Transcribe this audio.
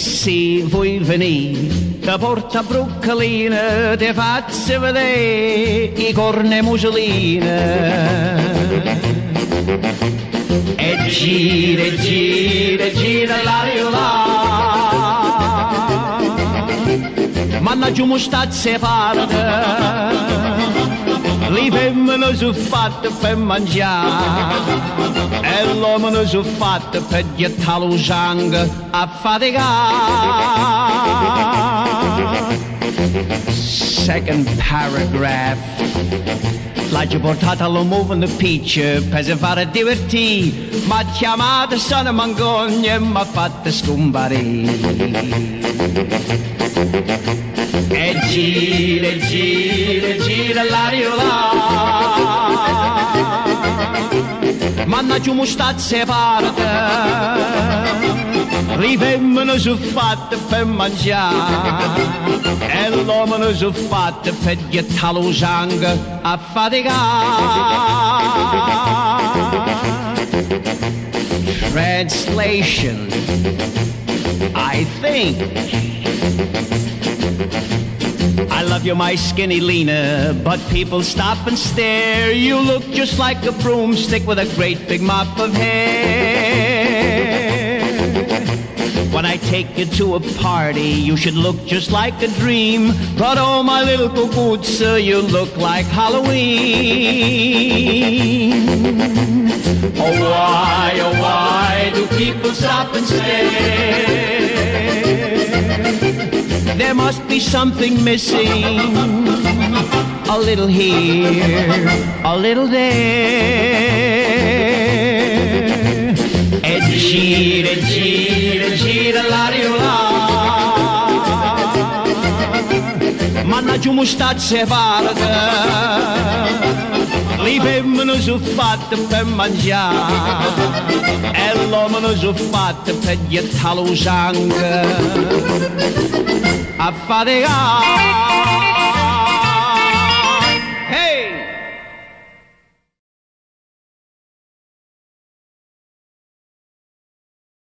Si vull venir Te porta broccoline, te faig vedere i corne muselina E gira, gira, gira la riola. Mannaggia un mustazzo e parte. Le femmine sono fatte per mangiare e l'uomo sono fatte per gettare lo sangue a faticare. Second paragraph. L'hai portata all'uomo in picture per si fare divertire, ma chiamata sono mangogna e mi ha fatto scomparire. E gira, gira, gira l'aria Le fatte mangiare e sono fatte per gettare a faticare. Translation. I think I love you, my skinny Lena, but people stop and stare. You look just like a broomstick with a great big mop of hair. When I take you to a party, you should look just like a dream. But oh, my little cucuzza, you look like Halloween. Oh, why, oh, why do people stop and stare? There must be something missing. A little here, a little there. E gira, gira, gira l'aria là. Mannaggia un stato separato. Sono fatte per mangiare e l'uomo sono fatte per gettare lo sangue a faticare.